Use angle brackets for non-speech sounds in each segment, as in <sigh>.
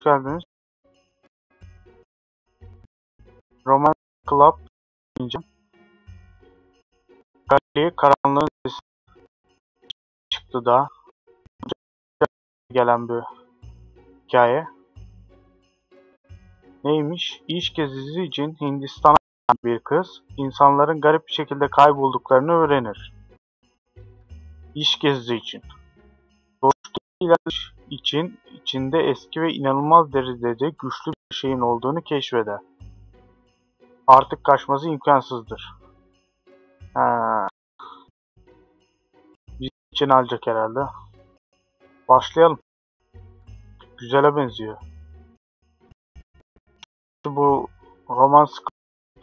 geldiniz. Roman Club diyeceğim. Kaleye karanlığın sesi çıktı da gelen bir hikaye. Neymiş? İş gezisi için Hindistan'a bir kız insanların garip bir şekilde kaybolduklarını öğrenir. İş gezisi için. Dolayısıyla için içinde eski ve inanılmaz derecede güçlü bir şeyin olduğunu keşfeder. Artık kaçması imkansızdır. Ha. Biz için alacak herhalde. Başlayalım. Güzele benziyor. Bu roman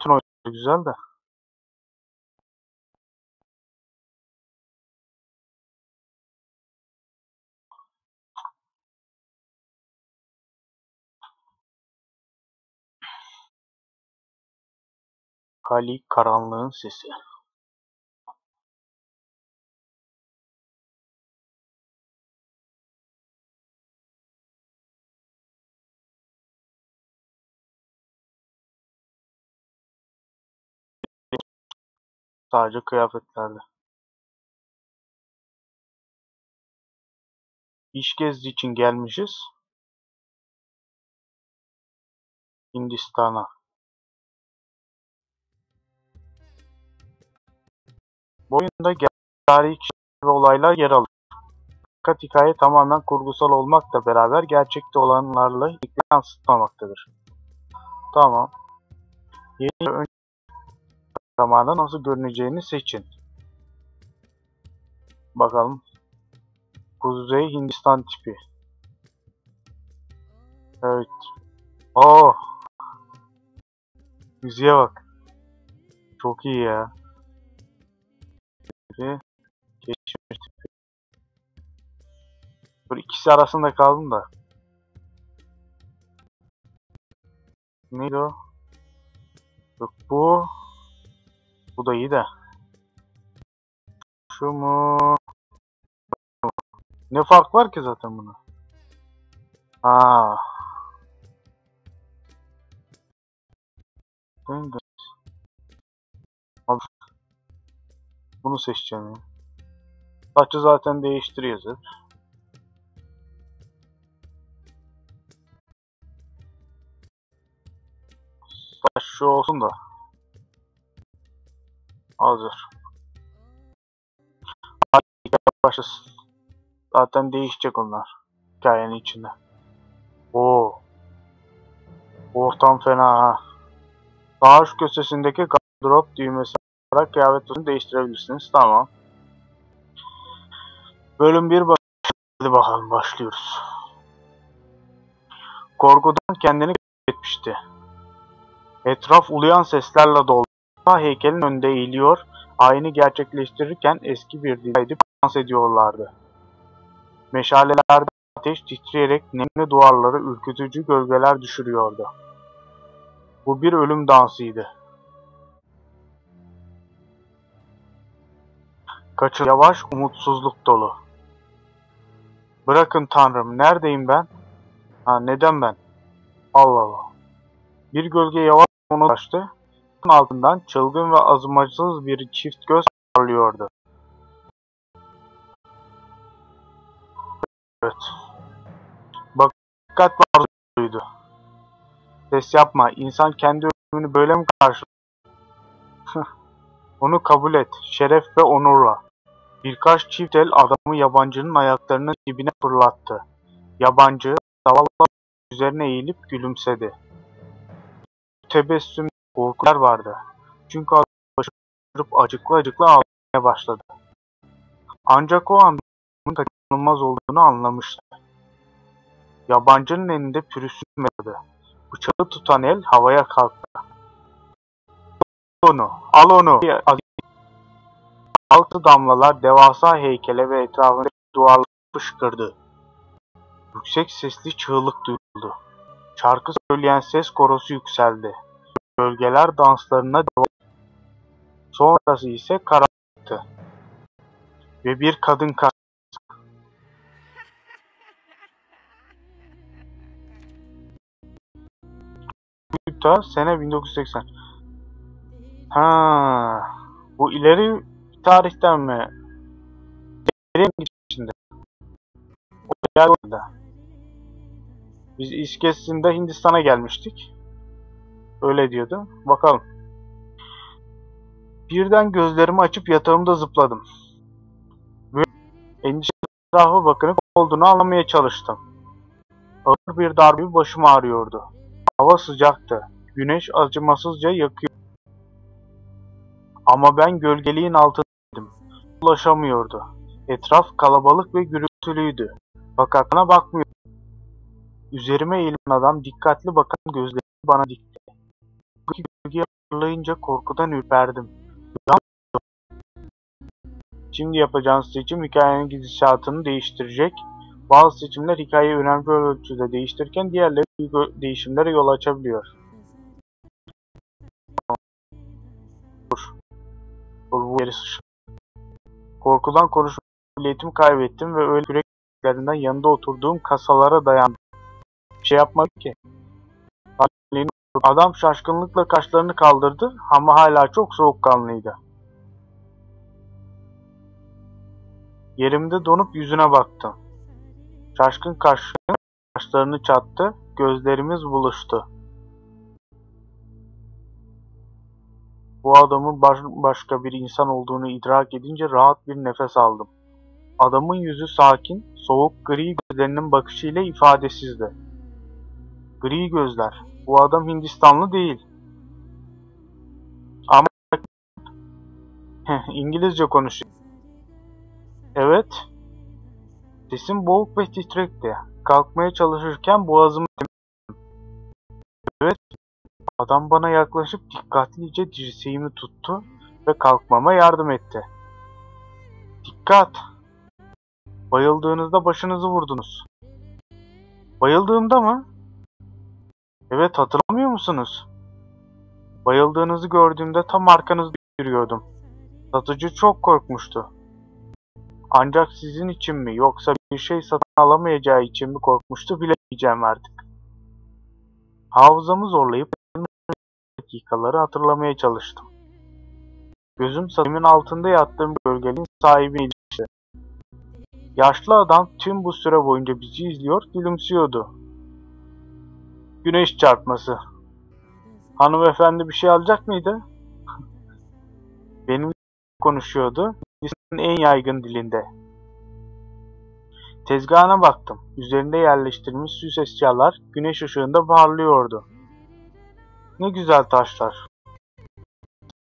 oyunları güzel de. Kali karanlığın sesi. Sadece kıyafetlerle. İş gezisi için gelmişiz. Hindistan'a. Bu oyunda tarihi ve olaylar yer alır. Fakat hikaye tamamen kurgusal olmakla beraber gerçekte olanlarla ilgili yansıtmamaktadır. Tamam. Yeni önce zamanda nasıl görüneceğini seçin. Bakalım. Kuzey Hindistan tipi. Evet. Oh. Müziğe bak. Çok iyi ya. Tipi. Geçmiş tipi. Böyle ikisi arasında kaldım da. Neydi o? Yok bu. Bu da iyi de. Şu mu? Ne fark var ki zaten buna? Aa. Abi. Bunu seçeceğim ya. Saçı zaten değiştiriyoruz hep. Saç şu olsun da. Hazır. Başlasın. Zaten değişecek onlar. Hikayenin içinde. Oo. Ortam fena ha. Sağ üst köşesindeki drop düğmesi olarak kıyafetini değiştirebilirsiniz. Tamam. Bölüm 1 Hadi bakalım başlıyoruz. Korkudan kendini kaybetmişti. Etraf uluyan seslerle doldu. Heykelin önünde eğiliyor, ayini gerçekleştirirken eski bir dile edip dans ediyorlardı. Meşalelerde ateş titreyerek nemli duvarları ürkütücü gölgeler düşürüyordu. Bu bir ölüm dansıydı. Kaçın yavaş, umutsuzluk dolu. Bırakın tanrım, neredeyim ben? Ha neden ben? Allah Allah. Bir gölge yavaş onu ulaştı. altından çılgın ve azımacısız bir çift göz parlıyordu. Evet. Bak dikkat arzuydu. Ses yapma. İnsan kendi ölümünü böyle mi karşılıyor? Onu kabul et. Şeref ve onurla. Birkaç çift el adamı yabancının ayaklarının dibine fırlattı. Yabancı, zavallı üzerine eğilip gülümsedi. Tebessüm korkular vardı. Çünkü adam başarıp acıklı acıklı ağlamaya başladı. Ancak o anda kaçınılmaz olduğunu anlamıştı. Yabancının elinde pürüzsüz metodu. Bıçağı tutan el havaya kalktı. Al onu, al onu. Altı damlalar devasa heykele ve etrafındaki duvarlara fışkırdı. Yüksek sesli çığlık duyuldu. Şarkı söyleyen ses korosu yükseldi. Gölgeler danslarına devam Sonrası ise karanlıktı. Ve bir kadın karşısında. Calcutta sene 1980. Ha, bu ileri tarihten mi? İleri mi şimdi? O geldi. Biz İskesinde Hindistan'a gelmiştik. Öyle diyordu. Bakalım. Birden gözlerimi açıp yatağımda zıpladım. Böyle endişe etrafa bakınıp olduğunu anlamaya çalıştım. Ağır bir darbe başım ağrıyordu. Hava sıcaktı. Güneş acımasızca yakıyor. Ama ben gölgeliğin altındaydım. Ulaşamıyordu. Etraf kalabalık ve gürültülüydü. Fakat bana bakmıyordu. Üzerime eğilen adam dikkatli bakan gözlerini bana dikti. Bu gölgeyi hatırlayınca korkudan ürperdim. Şimdi yapacağınız seçim hikayenin gidişatını değiştirecek. Bazı seçimler hikayeyi önemli ölçüde değiştirirken diğerleri büyük değişimlere yol açabiliyor. Bu yeri sıçra. Korkudan konuşma kabiliyetimi kaybettim ve öyle küreklerinden yanında oturduğum kasalara dayandım. Bir şey yapmadı ki. Adam şaşkınlıkla kaşlarını kaldırdı ama hala çok soğukkanlıydı. Yerimde donup yüzüne baktım. Şaşkın kaşları kaşlarını çattı, gözlerimiz buluştu. Bu adamın baş, başka bir insan olduğunu idrak edince rahat bir nefes aldım. Adamın yüzü sakin, soğuk gri gözlerinin bakışıyla ifadesizdi. Gri gözler. Bu adam Hindistanlı değil. Ama İngilizce konuşuyor. Evet. Sesim boğuk ve titrekti. Kalkmaya çalışırken boğazımı Evet. Adam bana yaklaşıp dikkatlice dirseğimi tuttu ve kalkmama yardım etti. Dikkat! Bayıldığınızda başınızı vurdunuz. Bayıldığımda mı? Evet hatırlamıyor musunuz? Bayıldığınızı gördüğümde tam arkanızda yürüyordum. Satıcı çok korkmuştu. Ancak sizin için mi yoksa bir şey satın alamayacağı için mi korkmuştu bilemeyeceğim artık. Hafızamı zorlayıp dakikaları hatırlamaya çalıştım. Gözüm satimin altında yattığım gölgenin sahibine ilişti. Yaşlı adam tüm bu süre boyunca bizi izliyor, gülümsüyordu. Güneş çarpması. Hanımefendi bir şey alacak mıydı? Benim konuşuyordu. en yaygın dilinde. Tezgahına baktım. Üzerinde yerleştirilmiş süs eşyalar güneş ışığında parlıyordu. Ne güzel taşlar.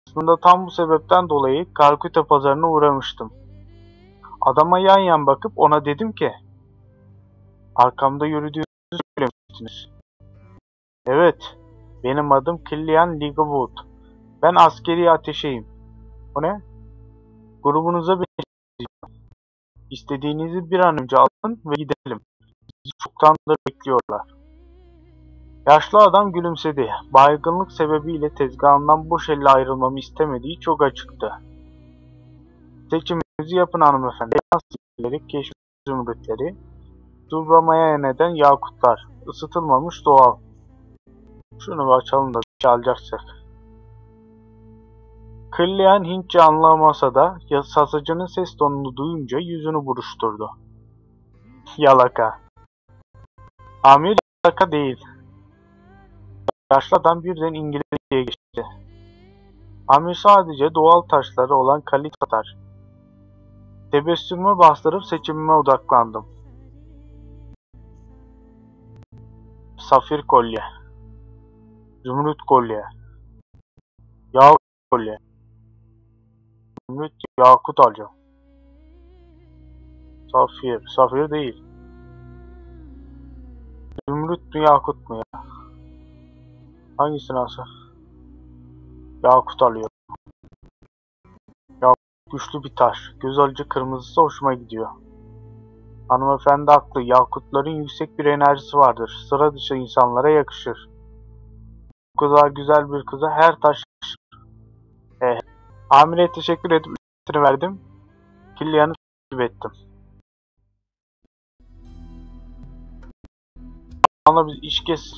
Aslında tam bu sebepten dolayı Kalküte pazarına uğramıştım. Adama yan yan bakıp ona dedim ki Arkamda yürüdüğünüzü söylemiştiniz. Evet, benim adım Killian Ligawood. Ben askeri ateşeyim. O ne? Grubunuza benziyorum. İstediğinizi bir an önce alın ve gidelim. Bizi çoktandır bekliyorlar. Yaşlı adam gülümsedi. Baygınlık sebebiyle tezgahından boş elle ayrılmamı istemediği çok açıktı. Seçiminizi yapın hanımefendi. Silgileri, keşif zümrütleri, dublamaya neden yakutlar, ısıtılmamış doğal. Şunu bir açalım da bir şey alacaksak. Kılleyen Hintçe anlamasa da satıcının ses tonunu duyunca yüzünü buruşturdu. Yalaka. Amir yalaka değil. Yaşlı birden İngilizceye geçti. Amir sadece doğal taşları olan kalit satar. Tebessümümü bastırıp seçimime odaklandım. Safir kolye. Zümrüt kolye. Yağ kolye. Zümrüt yakut alacağım. Safir. Safir değil. Zümrüt mü yakut mu ya? Hangisini alsa? Yakut alıyor. Yakut güçlü bir taş. Göz alıcı kırmızısı hoşuma gidiyor. Hanımefendi haklı. Yakutların yüksek bir enerjisi vardır. Sıra dışı insanlara yakışır. Bu kadar güzel bir kıza her taş yakışır. Eh. Amireye teşekkür edip üstünü verdim. Killian'ı takip ettim. Sonra biz iş kes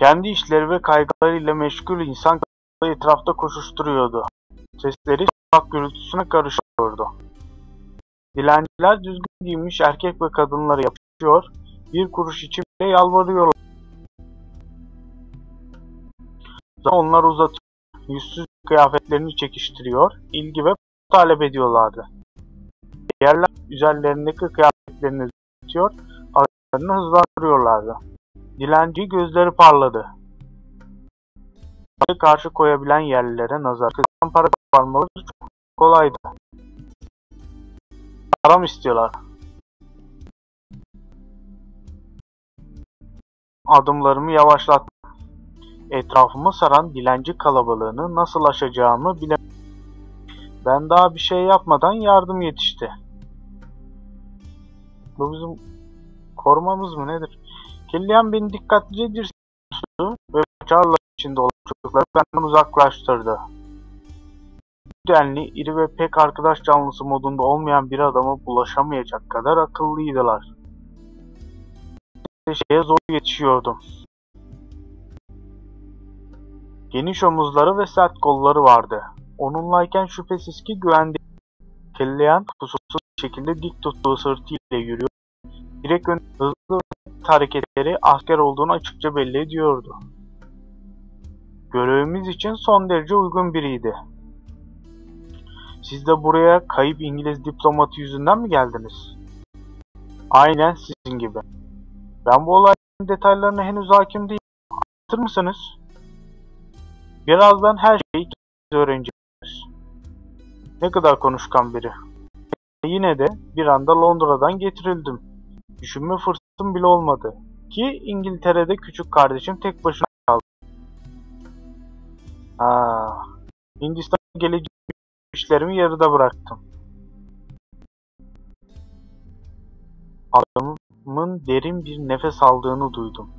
Kendi işleri ve kaygılarıyla meşgul insan etrafta koşuşturuyordu. Sesleri sokak gürültüsüne karışıyordu. Dilenciler düzgün giymiş erkek ve kadınları yapışıyor, bir kuruş için bile yalvarıyorlar. Onlar uzatıyor, yüzsüz kıyafetlerini çekiştiriyor, ilgi ve talep ediyorlardı. Yerler üzerlerindeki kıyafetlerini düzeltiyor, adlarını hızlandırıyorlardı. Dilenci gözleri parladı. Karşı koyabilen yerlilere nazar kızan para koparmaları çok kolaydı. Param istiyorlar. Adımlarımı yavaşlattım. Etrafımı saran dilenci kalabalığını nasıl aşacağımı bilemedim. Ben daha bir şey yapmadan yardım yetişti. Bu bizim korumamız mı nedir? Killian beni dikkatlice dirsekti ve çağrılar içinde olan çocukları benden uzaklaştırdı. Denli iri ve pek arkadaş canlısı modunda olmayan bir adama bulaşamayacak kadar akıllıydılar. Şeye zor yetişiyordum. Geniş omuzları ve sert kolları vardı. Onunlayken şüphesiz ki güvende. Kelleyen kusursuz şekilde dik tuttuğu sırtıyla yürüyor. Direkt ön hızlı hareketleri asker olduğunu açıkça belli ediyordu. Görevimiz için son derece uygun biriydi. Siz de buraya kayıp İngiliz diplomatı yüzünden mi geldiniz? Aynen sizin gibi. Ben bu olayın detaylarına henüz hakim değilim. Anlatır mısınız? Birazdan her şeyi öğreneceğiz. Ne kadar konuşkan biri. Yine de bir anda Londra'dan getirildim. Düşünme fırsatım bile olmadı. Ki İngiltere'de küçük kardeşim tek başına kaldı. Ha, Hindistan'a gelecek işlerimi yarıda bıraktım. Adamın derin bir nefes aldığını duydum.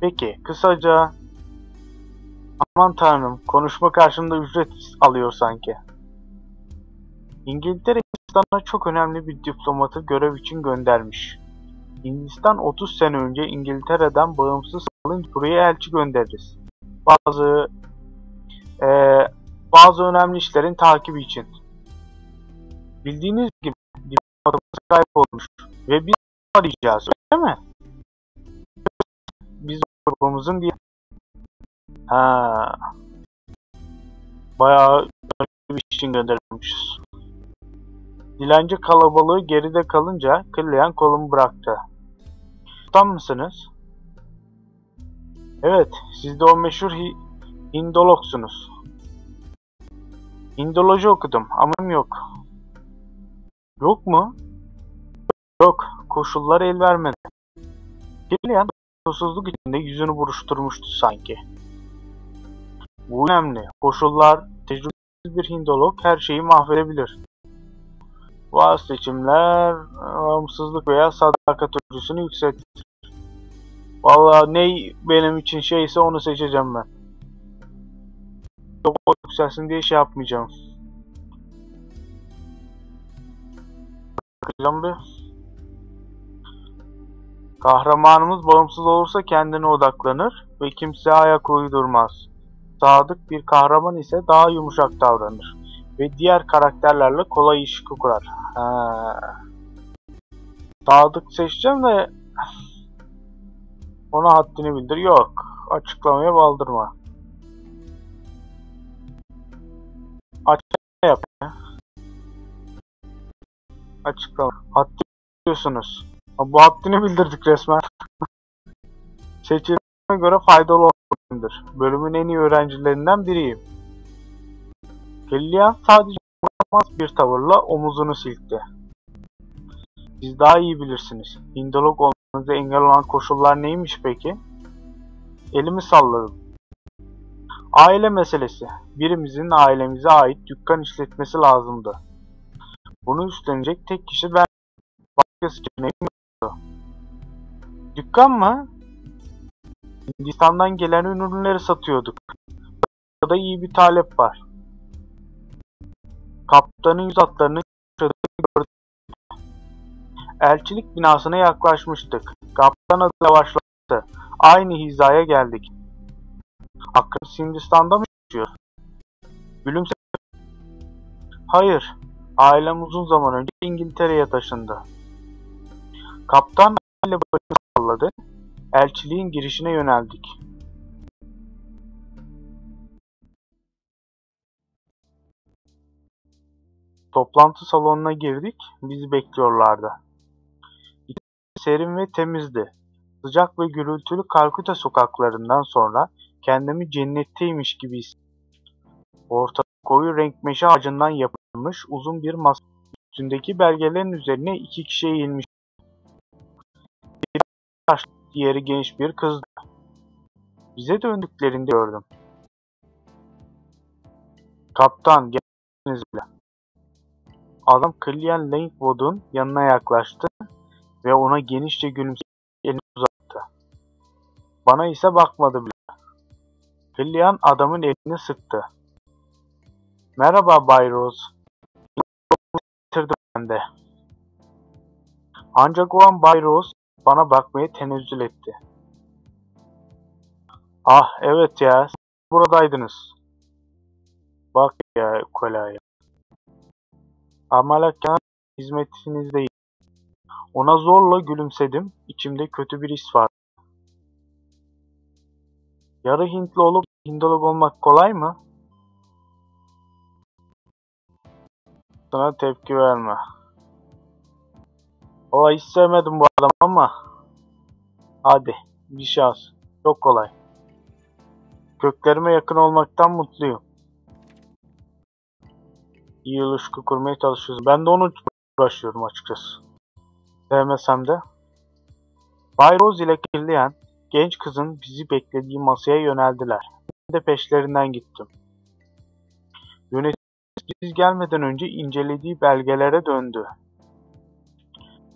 Peki, kısaca... Aman tanrım, konuşma karşında ücret alıyor sanki. İngiltere Hindistan'a çok önemli bir diplomatı görev için göndermiş. Hindistan 30 sene önce İngiltere'den bağımsız kalınca buraya elçi göndeririz. Bazı e, bazı önemli işlerin takibi için. Bildiğiniz gibi diplomatımız kaybolmuş ve biz arayacağız öyle mi? Biz grubumuzun diye Ha. Bayağı bir için gönderilmişiz. Dilenci kalabalığı geride kalınca Kılleyen kolumu bıraktı. Tutan mısınız? Evet, siz de o meşhur hi Hindologsunuz. Hindoloji okudum ama yok. Yok mu? Yok, koşullar el vermedi. Kılleyen susuzluk içinde yüzünü buruşturmuştu sanki. Bu önemli. Koşullar, tecrübesiz bir Hindolog her şeyi mahvedebilir. Bazı seçimler bağımsızlık veya sadakat ölçüsünü yükseltir. Vallahi ne benim için şeyse onu seçeceğim ben. Çok yükselsin diye şey yapmayacağım. Bakacağım bir. Kahramanımız bağımsız olursa kendine odaklanır ve kimseye ayak uydurmaz. Sadık bir kahraman ise daha yumuşak davranır ve diğer karakterlerle kolay iş kurar. Ha. Sadık seçeceğim de ona haddini bildir. Yok. Açıklamaya baldırma. Açıklama yap. Açıklama. Haddini biliyorsunuz. Bu haddini bildirdik resmen. Seçilime göre faydalı olmalıdır. Bölümün en iyi öğrencilerinden biriyim. Kellyan sadece olmaz bir tavırla omuzunu silkti. Siz daha iyi bilirsiniz. Hindolog olmanıza engel olan koşullar neymiş peki? Elimi salladım. Aile meselesi. Birimizin ailemize ait dükkan işletmesi lazımdı. Bunu üstlenecek tek kişi ben. Başka seçeneğim yoktu. Dükkan mı? Hindistan'dan gelen ürünleri satıyorduk. Burada iyi bir talep var. Kaptanın yüz hatlarını gördük. Elçilik binasına yaklaşmıştık. Kaptan adıyla başladı. Aynı hizaya geldik. Aklımız Hindistan'da mı yaşıyor? Gülümse. Hayır. Ailem uzun zaman önce İngiltere'ye taşındı. Kaptan ile başını salladı. Elçiliğin girişine yöneldik. Toplantı salonuna girdik. Bizi bekliyorlardı. Serin ve temizdi. Sıcak ve gürültülü Kalküta sokaklarından sonra kendimi cennetteymiş gibi hissettim. Ortada koyu renk meşe ağacından yapılmış uzun bir masa. Üstündeki belgelerin üzerine iki kişi eğilmiş. Biri yaşlı, diğeri genç bir kızdı. Bize döndüklerinde gördüm. Kaptan, geliniz bile. Adam Killian Langwood'un yanına yaklaştı ve ona genişçe gülümseyerek elini uzattı. Bana ise bakmadı bile. Killian adamın elini sıktı. Merhaba Bay Rose. Getirdim ben de. Ancak o an Bay Rose bana bakmaya tenezzül etti. Ah evet ya, siz buradaydınız. Bak ya kolaya. Amalakyan hizmetinizdeyim. Ona zorla gülümsedim. İçimde kötü bir his var. Yarı Hintli olup Hindolog olmak kolay mı? Sana tepki verme. Valla hiç sevmedim bu adamı ama. Hadi bir şans. Çok kolay. Köklerime yakın olmaktan mutluyum. İyi ilişki kurmaya çalışıyoruz. Ben de onu uğraşıyorum açıkçası. Sevmesem de. Bay Rose ile kirleyen genç kızın bizi beklediği masaya yöneldiler. Ben de peşlerinden gittim. Yönetici biz gelmeden önce incelediği belgelere döndü.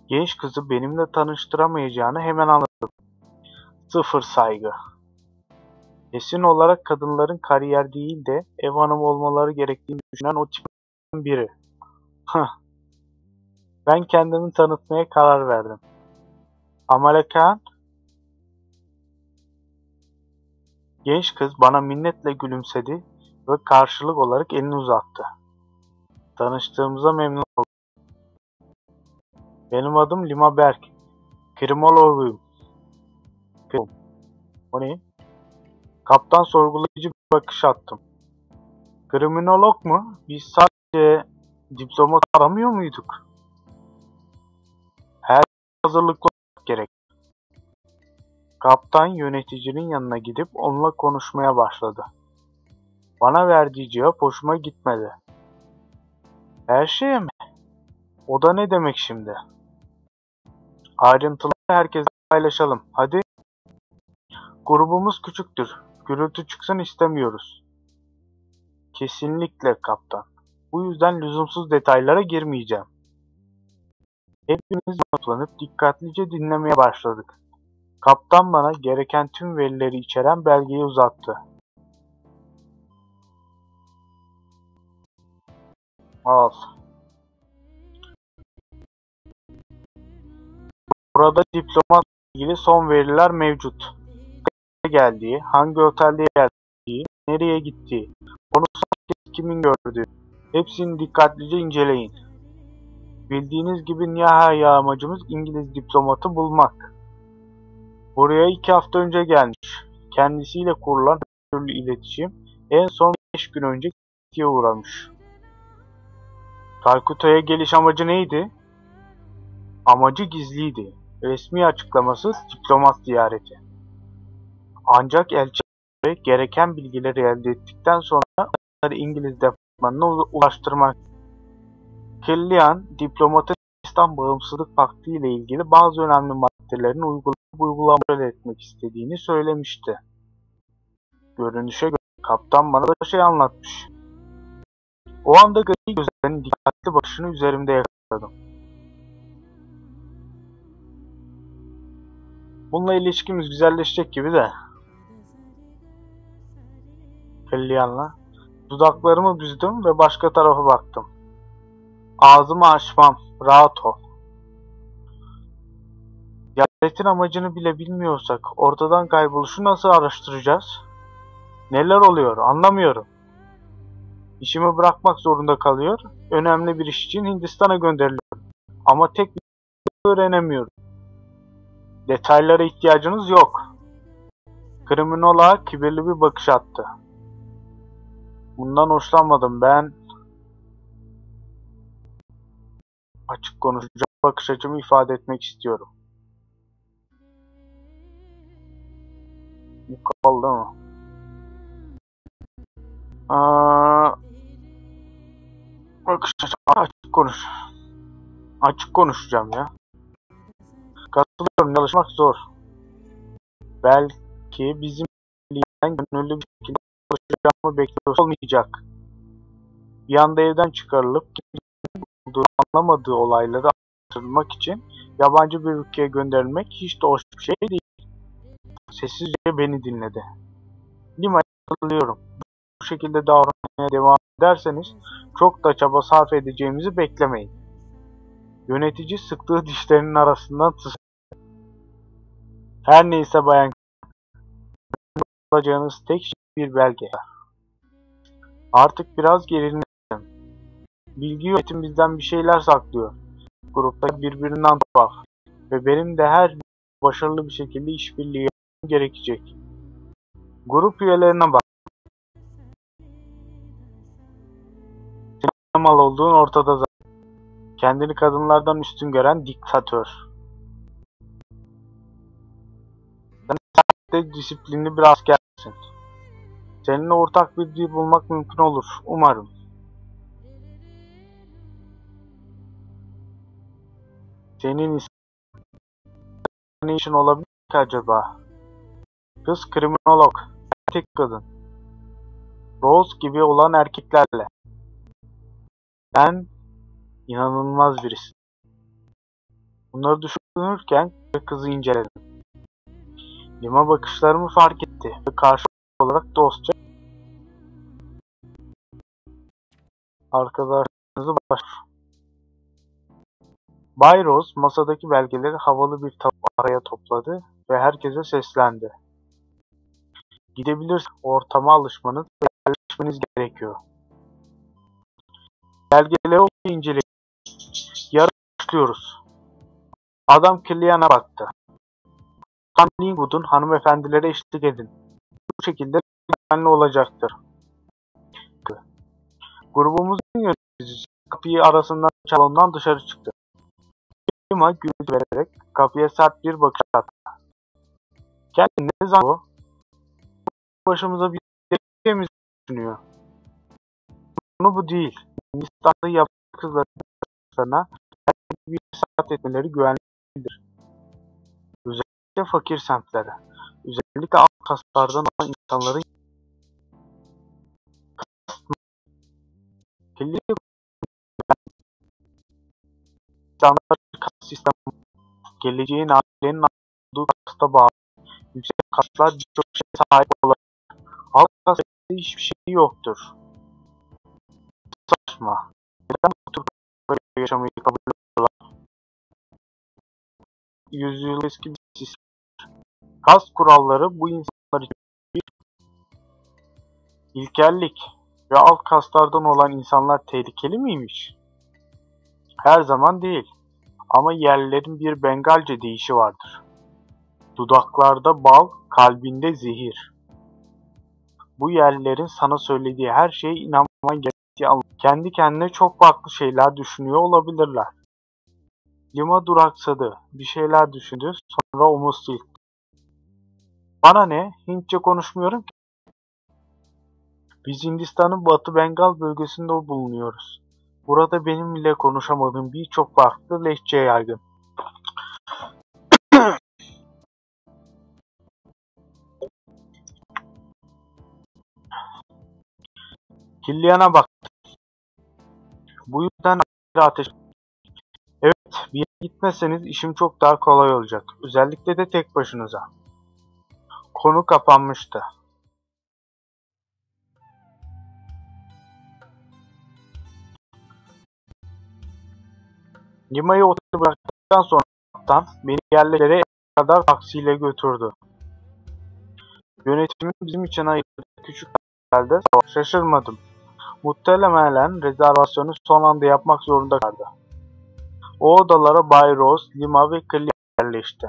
Genç kızı benimle tanıştıramayacağını hemen anladım. Sıfır saygı. Kesin olarak kadınların kariyer değil de ev hanımı olmaları gerektiğini düşünen o tipten biri. ben kendimi tanıtmaya karar verdim. Amalekan Genç kız bana minnetle gülümsedi ve karşılık olarak elini uzattı. Tanıştığımıza memnun oldum. Benim adım Lima Berk. Krimolov'uyum. O ne? Kaptan sorgulayıcı bir bakış attım. Kriminolog mu? Biz sadece diplomat aramıyor muyduk? Her hazırlıklı gerek. Kaptan yöneticinin yanına gidip onunla konuşmaya başladı. Bana verdiği cevap hoşuma gitmedi. Her şeye mi? O da ne demek şimdi? Ayrıntıları herkese paylaşalım. Hadi. Grubumuz küçüktür. Gürültü çıksın istemiyoruz. Kesinlikle kaptan. Bu yüzden lüzumsuz detaylara girmeyeceğim. Hepimiz toplanıp dikkatlice dinlemeye başladık. Kaptan bana gereken tüm verileri içeren belgeyi uzattı. Al. Burada diplomat ilgili son veriler mevcut. Geldiği, hangi otelde geldiği, nereye gittiği, onu kimin gördüğü. Hepsini dikkatlice inceleyin. Bildiğiniz gibi nihai amacımız İngiliz diplomatı bulmak. Buraya iki hafta önce gelmiş. Kendisiyle kurulan türlü iletişim en son beş gün önce k***ye uğramış. Kalkuta'ya geliş amacı neydi? Amacı gizliydi. Resmi açıklaması diplomat ziyareti. Ancak elçi gereken bilgileri elde ettikten sonra onları İngiliz departmanına ulaştırmak. Killian, diplomatın İslam Bağımsızlık Paktı ile ilgili bazı önemli maddelerin uygulanıp uygulamaları etmek istediğini söylemişti. Görünüşe göre kaptan bana da şey anlatmış. O anda gri gözlerinin dikkatli bakışını üzerimde yakaladım. Bununla ilişkimiz güzelleşecek gibi de. Kelliyan'la. Dudaklarımı büzdüm ve başka tarafa baktım. Ağzımı açmam. Rahat ol. Ziyaretin amacını bile bilmiyorsak ortadan kayboluşu nasıl araştıracağız? Neler oluyor anlamıyorum. İşimi bırakmak zorunda kalıyor. Önemli bir iş için Hindistan'a gönderiliyorum. Ama tek bir şey öğrenemiyorum. Detaylara ihtiyacınız yok. Kriminoloğa kibirli bir bakış attı. Bundan hoşlanmadım ben. Açık konuşacak bakış açımı ifade etmek istiyorum. Bu kapalı değil bakış açı açık konuş. Açık konuşacağım ya. Katılıyorum çalışmak zor. Belki bizim gönüllü bir şekilde çalışacağımı bekliyor olmayacak. Bir anda evden çıkarılıp olduğunu anlamadığı olayları araştırmak için yabancı bir ülkeye gönderilmek hiç de hoş bir şey değil. Sessizce beni dinledi. Lima'ya katılıyorum. Bu şekilde davranmaya devam ederseniz çok da çaba sarf edeceğimizi beklemeyin. Yönetici sıktığı dişlerinin arasından tıs. Her neyse bayan alacağınız tek şey bir belge. Artık biraz gerildim. Bilgi yönetim bizden bir şeyler saklıyor. Grupta birbirinden tuhaf. Ve benim de her başarılı bir şekilde işbirliği gerekecek. Grup üyelerine bak. Senin mal olduğun ortada zaten. Kendini kadınlardan üstün gören diktatör. Sen sadece disiplinli bir askersin. Seninle ortak bir dil bulmak mümkün olur. Umarım. Senin ne işin olabilir ki acaba? Kız kriminolog. Tek kadın. Rose gibi olan erkeklerle. Ben inanılmaz birisi. Bunları düşünürken kızı inceledim. Lima bakışlarımı fark etti ve karşı olarak dostça arkadaşınızı baş Bay Rose masadaki belgeleri havalı bir araya topladı ve herkese seslendi. Gidebilir ortama alışmanız ve gerekiyor. Belgeleri inceleyin. Yarın başlıyoruz. Adam Killian'a baktı. Tam Lingwood'un hanımefendilere eşlik edin. Bu şekilde güvenli olacaktır. Grubumuzun yöneticisi kapıyı arasından çalından dışarı çıktı. Lima gürültü vererek kapıya sert bir bakış attı. Kendini ne zannediyor? Başımıza bir şey düşünüyor? Konu bu değil. Hindistan'da yaptığı kızlarına bir saat etmeleri güvenlidir. Özellikle fakir semtlere. Özellikle alt kaslardan olan insanların kirli insanlar kas sistemi geleceğin ailenin olduğu kasta bağlı. Yüksek kaslar birçok şeye sahip olabilir. Alt kasta hiçbir şey yoktur. Saçma. Neden bu tür yaşamayı kabul ediyorlar? Yüzyıl eski bir sistem. Kas kuralları bu insanlar için bir ilkellik ve alt kaslardan olan insanlar tehlikeli miymiş? Her zaman değil. Ama yerlerin bir Bengalce deyişi vardır. Dudaklarda bal, kalbinde zehir. Bu yerlerin sana söylediği her şeye inanman gerektiği anlamı. Kendi kendine çok farklı şeyler düşünüyor olabilirler. Lima duraksadı. Bir şeyler düşündü. Sonra omuz silkti. Bana ne? Hintçe konuşmuyorum ki. Biz Hindistan'ın Batı Bengal bölgesinde bulunuyoruz. Burada benimle konuşamadığım birçok farklı lehçe yaygın. <coughs> Killian'a baktı. Bu yüzden ateş. Evet, bir yere gitmezseniz işim çok daha kolay olacak. Özellikle de tek başınıza. Konu kapanmıştı. Lima'yı otele bıraktıktan sonra beni yerlere kadar taksiyle götürdü. Yönetimin bizim için ayırdığı küçük otelde şaşırmadım. Muhtemelen rezervasyonu son anda yapmak zorunda kaldı. O odalara Bay Rose, Lima ve Clea yerleşti.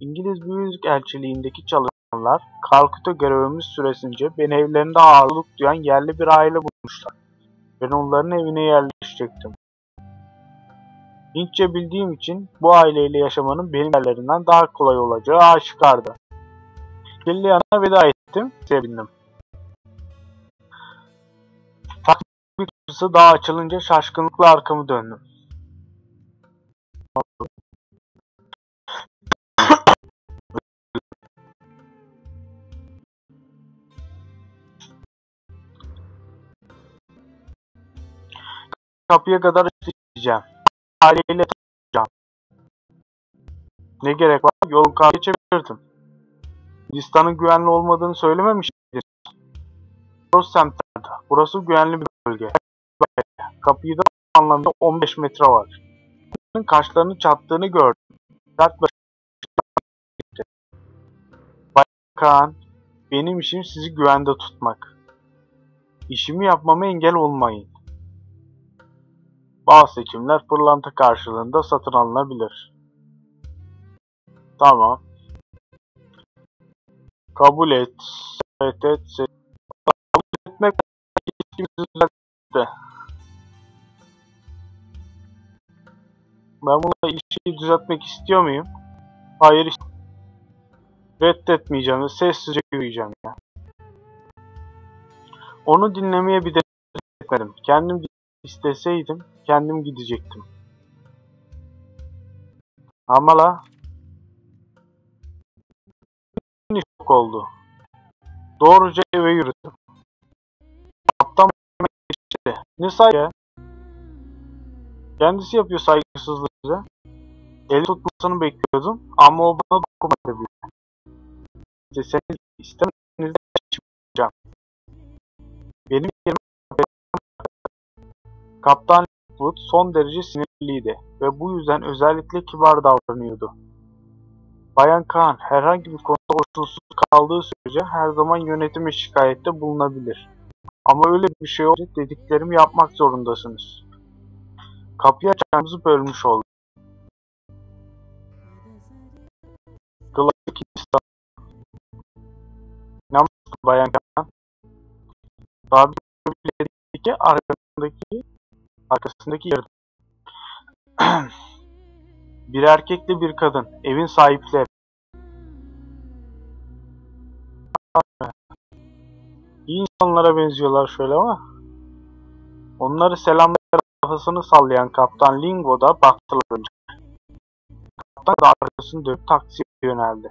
İngiliz Büyükelçiliğindeki çalışanlar Kalküta görevimiz süresince beni evlerinde ağırlık duyan yerli bir aile bulmuşlar. Ben onların evine yerleşecektim. Hintçe bildiğim için bu aileyle yaşamanın benim yerlerinden daha kolay olacağı aşikardı. Gillian'a veda ettim, sevindim. Fakat bir kapısı daha açılınca şaşkınlıkla arkamı döndüm. Kapıya kadar isteyeceğim. Aileyle tanışacağım. Ne gerek var? Yolun karşı geçebilirdim. Hindistan'ın güvenli olmadığını söylememiş miydin? Burası güvenli bir bölge. Kapıyı da anlamda 15 metre var. Kaşlarını çattığını gördüm. Sert Bakan, benim işim sizi güvende tutmak. İşimi yapmama engel olmayın. Bazı seçimler pırlanta karşılığında satın alınabilir. Tamam. Kabul et. Evet et. et. Kabul etmek de. Ben bunu işi düzeltmek istiyor muyum? Hayır. Reddetmeyeceğim. Sessizce yürüyeceğim ya. Onu dinlemeye bir de etmedim. Kendim isteseydim kendim gidecektim. Ama la şok oldu. Doğruca eve yürüdüm. Kaptan geçti. Ne saygı? Kendisi yapıyor saygısızlığı size. Eli tutmasını bekliyordum ama o bana dokunmadı bile. İşte seni istemediğinizde çıkacağım. Benim yerime Kaptan Wood son derece sinirliydi ve bu yüzden özellikle kibar davranıyordu. Bayan Kaan herhangi bir konuda hoşnutsuz kaldığı sürece her zaman yönetime şikayette bulunabilir. Ama öyle bir şey olacak dediklerimi yapmak zorundasınız. Kapıyı açacağımızı bölmüş oldu. Klasik insan. Namaste Bayan Kaan. Tabi ki arkasındaki arkasındaki yer. <clears throat> bir erkekle bir kadın. Evin sahipleri. İyi insanlara benziyorlar şöyle ama. Onları selamlayarak kafasını sallayan Kaptan Lingo da baktılar önce. Kaptan da arkasını dönüp taksiye yöneldi.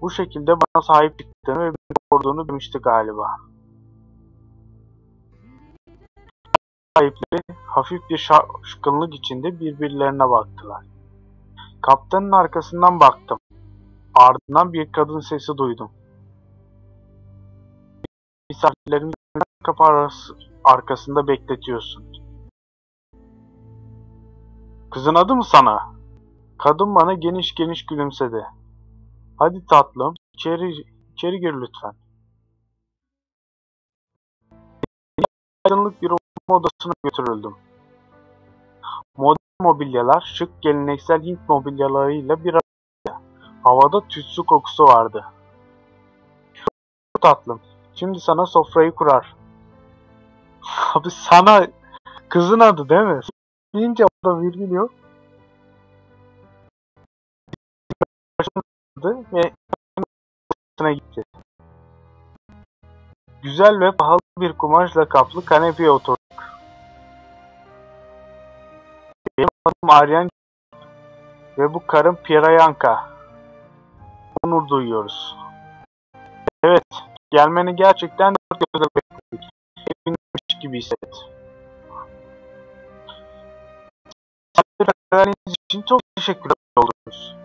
Bu şekilde bana sahip çıktığını ve beni koruduğunu demişti galiba. Sahipleri hafif bir şaşkınlık içinde birbirlerine baktılar. Kaptanın arkasından baktım. Ardından bir kadın sesi duydum. Misafirlerimizi kapı arkasında bekletiyorsun. Kızın adı mı sana? Kadın bana geniş geniş gülümsedi. Hadi tatlım, içeri, içeri gir lütfen. Aydınlık bir odasına götürüldüm. Modern mobilyalar şık geleneksel Hint mobilyalarıyla bir arada. Havada tütsü kokusu vardı. Tatlım. Şimdi sana sofrayı kurar. <laughs> Abi sana kızın adı değil mi? Deyince orada virgül yok. ve gitti. Güzel ve pahalı bir kumaşla kaplı kanepeye oturduk. Benim adım Aryan ve bu karım Pirayanka. Onur duyuyoruz. Evet, gelmeni gerçekten dört gözle bekledik. Evinmiş gibi hisset. Misafirleriniz için çok teşekkür ediyoruz.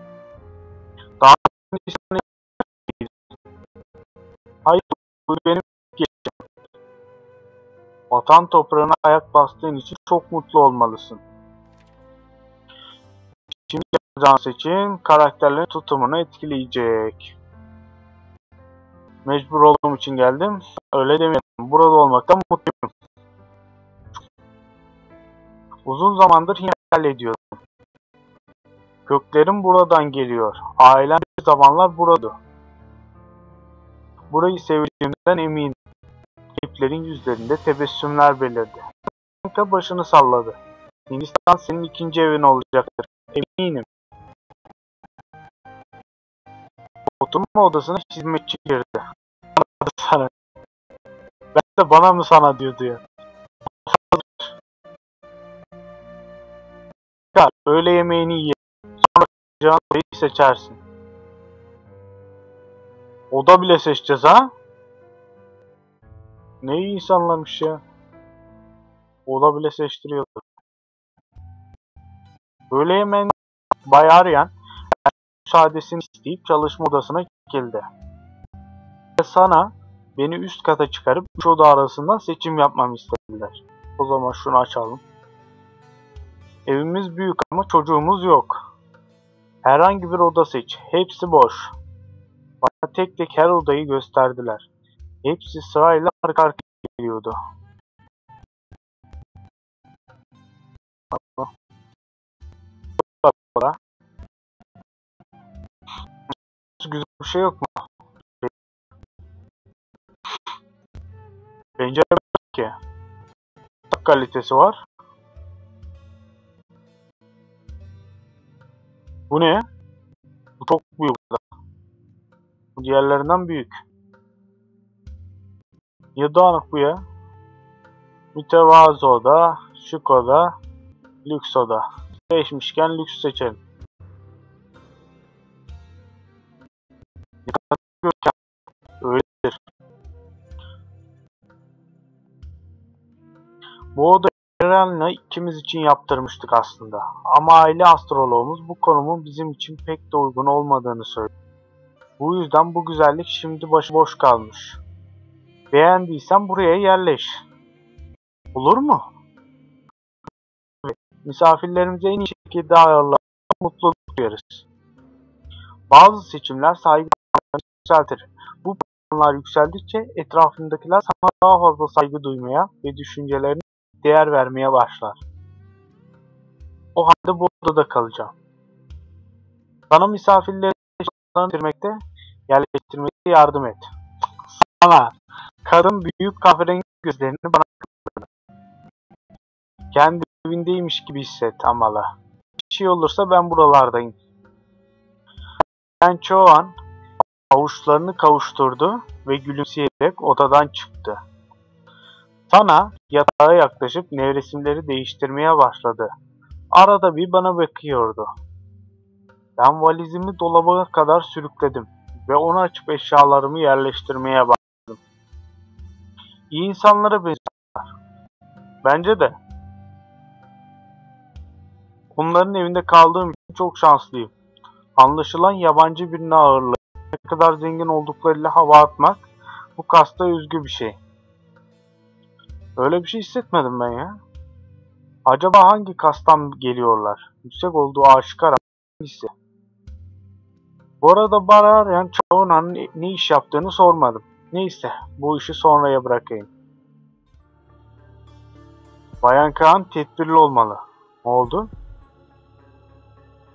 Daha önce Hayır, bu benim Vatan toprağına ayak bastığın için çok mutlu olmalısın. Şimdi yapacağın seçim karakterlerin tutumunu etkileyecek. Mecbur olduğum için geldim. Öyle demeyelim. Burada olmaktan mutluyum. Uzun zamandır hayal ediyordum. Köklerim buradan geliyor. Ailem bir zamanlar burada. Burayı sevdiğimden eminim. Tiplerin yüzlerinde tebessümler belirdi. Kanka başını salladı. Hindistan senin ikinci evin olacaktır. Eminim. Oturma odasına hizmetçi girdi. Sana. Ben de bana mı sana diyordu ya. Ya öğle yemeğini ye. Sonra yapacağın seçersin. Oda bile seçeceğiz ha? Ne iyi insanlarmış ya. Oda bile seçtiriyordu. Öğle yemeğinde Bay Aryan müsaadesini isteyip çalışma odasına çekildi. Ve sana beni üst kata çıkarıp üç oda arasından seçim yapmamı istediler. O zaman şunu açalım. Evimiz büyük ama çocuğumuz yok. Herhangi bir oda seç. Hepsi boş. Bana tek tek her odayı gösterdiler. Hepsi sırayla arka arkaya geliyordu. Güzel bir şey yok mu? Pencere ki. kalitesi var. Bu ne? Bu çok büyük. Bu diğerlerinden büyük. Dağınık bu ya? Mütevazı oda, şık oda, lüks. Değişmişken lüks seçelim. Öyledir. Bu oda Eren'le ikimiz için yaptırmıştık aslında. Ama aile astroloğumuz bu konumun bizim için pek de uygun olmadığını söyledi. Bu yüzden bu güzellik şimdi başıboş kalmış. Beğendiysen buraya yerleş. Olur mu? Misafirlerimize en iyi şekilde ağırlamak mutluluk duyarız. Bazı seçimler saygı yükseltir. Bu puanlar yükseldikçe etrafındakiler sana daha fazla saygı duymaya ve düşüncelerine değer vermeye başlar. O halde bu odada kalacağım. Sana misafirleri yerleştirmekte, yerleştirmekte yardım et. Sana, kadın büyük kahverengi gözlerini bana kıpırdı. Kendi evindeymiş gibi hisset Amala. Bir şey olursa ben buralardayım. Ben çoğu an avuçlarını kavuşturdu ve gülümseyerek odadan çıktı. Sana yatağa yaklaşıp nevresimleri değiştirmeye başladı. Arada bir bana bakıyordu. Ben valizimi dolaba kadar sürükledim ve onu açıp eşyalarımı yerleştirmeye başladım. İyi insanlara benziyorlar. Bence de. Onların evinde kaldığım için çok şanslıyım. Anlaşılan yabancı birini ağırlığı. Ne kadar zengin olduklarıyla hava atmak bu kasta özgü bir şey. Öyle bir şey hissetmedim ben ya. Acaba hangi kastan geliyorlar? Yüksek olduğu aşikar hangisi? Bu arada bana arayan Çağunan'ın ne iş yaptığını sormadım. Neyse bu işi sonraya bırakayım. Bayan Kaan tedbirli olmalı. Ne oldu?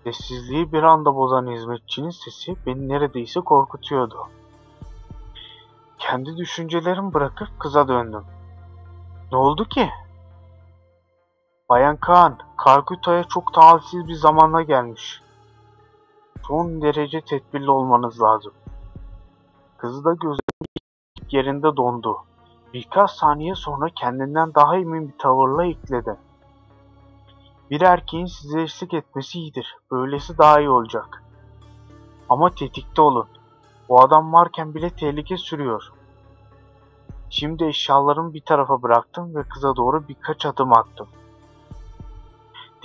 Sessizliği bir anda bozan hizmetçinin sesi beni neredeyse korkutuyordu. Kendi düşüncelerimi bırakıp kıza döndüm. Ne oldu ki? Bayan Kaan, Kalküta'ya çok talihsiz bir zamanda gelmiş. Son derece tedbirli olmanız lazım. Kızı da gözleri yerinde dondu. Birkaç saniye sonra kendinden daha emin bir tavırla ekledi. Bir erkeğin size eşlik etmesi iyidir. Böylesi daha iyi olacak. Ama tetikte olun. O adam varken bile tehlike sürüyor. Şimdi eşyalarımı bir tarafa bıraktım ve kıza doğru birkaç adım attım.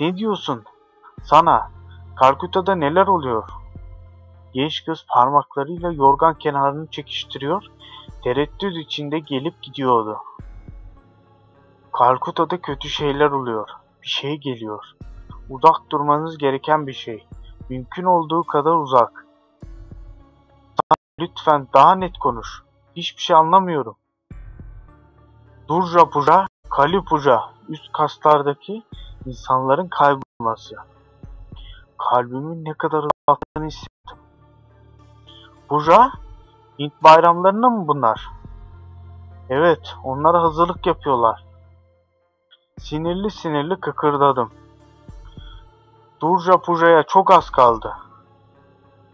Ne diyorsun? Sana, Kalküta'da neler oluyor? Genç kız parmaklarıyla yorgan kenarını çekiştiriyor, tereddüt içinde gelip gidiyordu. Kalküta'da kötü şeyler oluyor. Bir şey geliyor. Uzak durmanız gereken bir şey. Mümkün olduğu kadar uzak. Lütfen daha net konuş. Hiçbir şey anlamıyorum. Durca puja, kali puja, üst kaslardaki insanların kaybolması. Kalbimin ne kadar rahatlığını hissettim. Puja, Hint bayramlarına mı bunlar? Evet, onlara hazırlık yapıyorlar. Sinirli sinirli kıkırdadım. Durca Puja'ya çok az kaldı.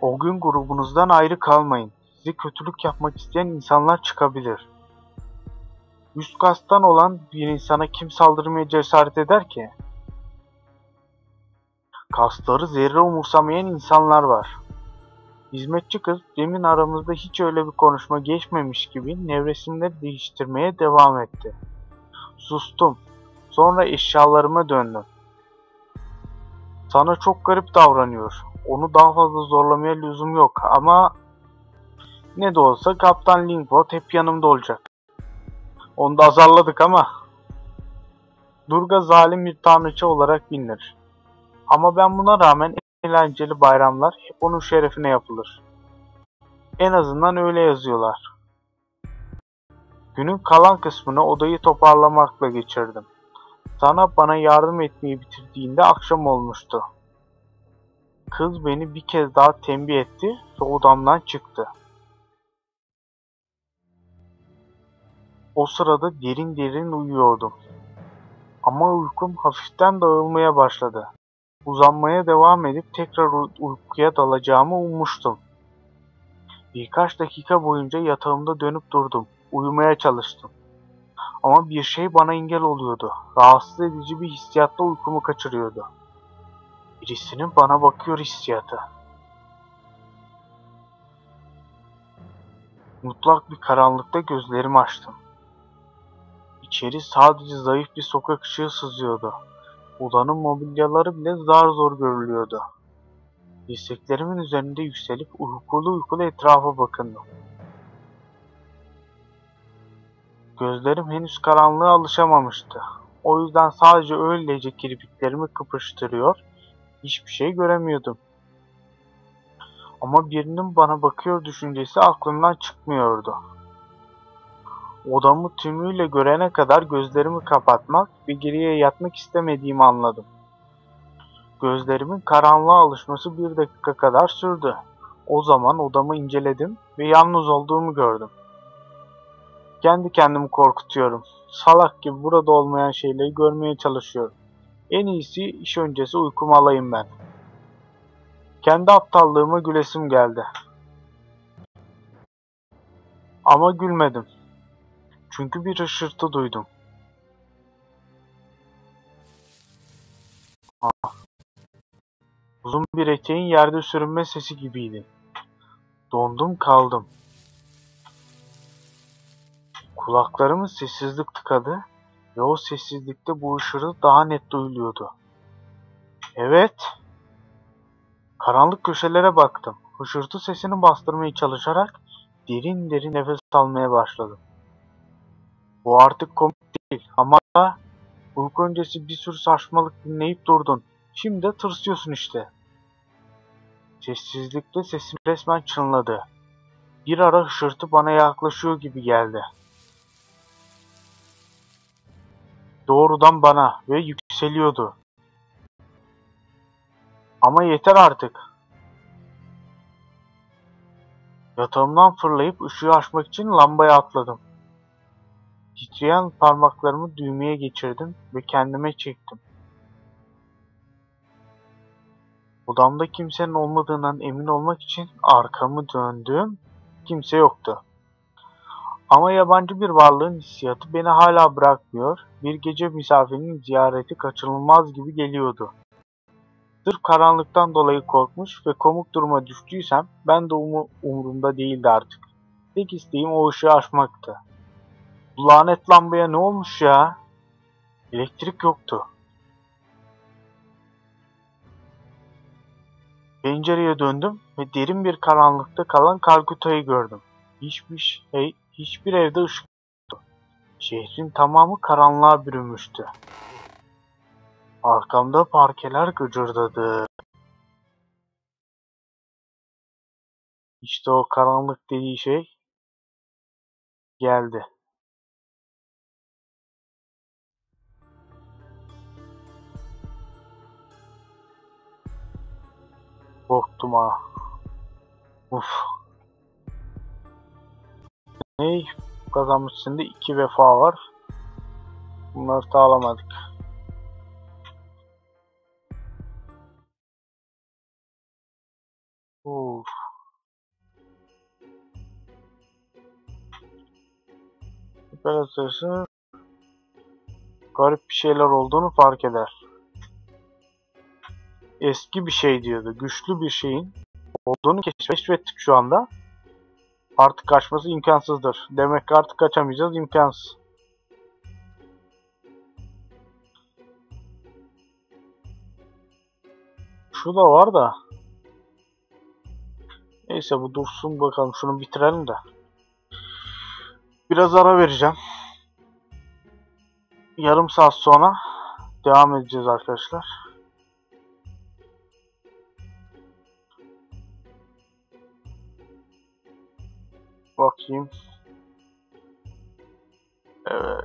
O gün grubunuzdan ayrı kalmayın. Size kötülük yapmak isteyen insanlar çıkabilir. Üst kastan olan bir insana kim saldırmaya cesaret eder ki? Kasları zerre umursamayan insanlar var. Hizmetçi kız demin aramızda hiç öyle bir konuşma geçmemiş gibi nevresimleri değiştirmeye devam etti. Sustum. Sonra eşyalarıma döndüm. Sana çok garip davranıyor. Onu daha fazla zorlamaya lüzum yok ama ne de olsa Kaptan Linkbot hep yanımda olacak. Onu da azarladık ama Durga zalim bir tanrıça olarak bilinir. Ama ben buna rağmen en eğlenceli bayramlar hep onun şerefine yapılır. En azından öyle yazıyorlar. Günün kalan kısmını odayı toparlamakla geçirdim. Sana bana yardım etmeyi bitirdiğinde akşam olmuştu. Kız beni bir kez daha tembih etti ve odamdan çıktı. O sırada derin derin uyuyordum. Ama uykum hafiften dağılmaya başladı. Uzanmaya devam edip tekrar uykuya dalacağımı ummuştum. Birkaç dakika boyunca yatağımda dönüp durdum. Uyumaya çalıştım. Ama bir şey bana engel oluyordu. Rahatsız edici bir hissiyatla uykumu kaçırıyordu. Birisinin bana bakıyor hissiyatı. Mutlak bir karanlıkta gözlerimi açtım. İçeri sadece zayıf bir sokak ışığı sızıyordu. Odanın mobilyaları bile zar zor görülüyordu. Dirseklerimin üzerinde yükselip uykulu uykulu etrafa bakındım. Gözlerim henüz karanlığa alışamamıştı. O yüzden sadece öylece kirpiklerimi kıpırıştırıyor, hiçbir şey göremiyordum. Ama birinin bana bakıyor düşüncesi aklımdan çıkmıyordu. Odamı tümüyle görene kadar gözlerimi kapatmak ve geriye yatmak istemediğimi anladım. Gözlerimin karanlığa alışması bir dakika kadar sürdü. O zaman odamı inceledim ve yalnız olduğumu gördüm. Kendi kendimi korkutuyorum. Salak gibi burada olmayan şeyleri görmeye çalışıyorum. En iyisi iş öncesi uykumu alayım ben. Kendi aptallığıma gülesim geldi. Ama gülmedim. Çünkü bir ışırtı duydum. Ah. Uzun bir eteğin yerde sürünme sesi gibiydi. Dondum kaldım. Kulaklarımı sessizlik tıkadı ve o sessizlikte bu ışırı daha net duyuluyordu. Evet. Karanlık köşelere baktım. Hışırtı sesini bastırmaya çalışarak derin derin nefes almaya başladım. Bu artık komik değil ama uyku öncesi bir sürü saçmalık dinleyip durdun. Şimdi de tırsıyorsun işte. Sessizlikte sesim resmen çınladı. Bir ara hışırtı bana yaklaşıyor gibi geldi. Doğrudan bana ve yükseliyordu. Ama yeter artık. Yatağımdan fırlayıp ışığı açmak için lambaya atladım. Titreyen parmaklarımı düğmeye geçirdim ve kendime çektim. Odamda kimsenin olmadığından emin olmak için arkamı döndüm. Kimse yoktu. Ama yabancı bir varlığın hissiyatı beni hala bırakmıyor. Bir gece misafirinin ziyareti kaçınılmaz gibi geliyordu. Sırf karanlıktan dolayı korkmuş ve komuk duruma düştüysem ben de umu umurumda değildi artık. Tek isteğim o ışığı açmaktı. Bu lanet lambaya ne olmuş ya? Elektrik yoktu. Pencereye döndüm ve derin bir karanlıkta kalan Kalkuta'yı gördüm. Hiçbir şey, hiçbir evde ışık yoktu. Şehrin tamamı karanlığa bürünmüştü. Arkamda parkeler gıcırdadı. İşte o karanlık dediği şey geldi. Korktum ha. Uf. Ney? Kazanmış şimdi iki vefa var. Bunları sağlamadık. Uf. Süper garip bir şeyler olduğunu fark eder. Eski bir şey diyordu. Güçlü bir şeyin olduğunu keşfettik şu anda. Artık kaçması imkansızdır. Demek ki artık kaçamayacağız. imkansız. Şu da var da. Neyse bu dursun bakalım. Şunu bitirelim de. Biraz ara vereceğim. Yarım saat sonra devam edeceğiz arkadaşlar. Bakayım. Evet.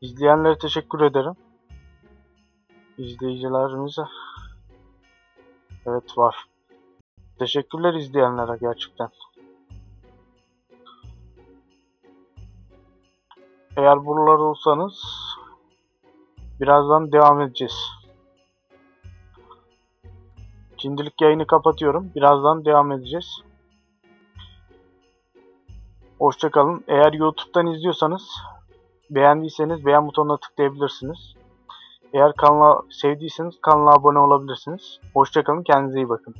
İzleyenlere teşekkür ederim. İzleyicilerimize. Evet var. Teşekkürler izleyenlere gerçekten. Eğer buralarda olsanız birazdan devam edeceğiz. Şimdilik yayını kapatıyorum. Birazdan devam edeceğiz. Hoşçakalın. Eğer YouTube'dan izliyorsanız beğendiyseniz beğen butonuna tıklayabilirsiniz. Eğer kanala sevdiyseniz kanala abone olabilirsiniz. Hoşçakalın. Kendinize iyi bakın.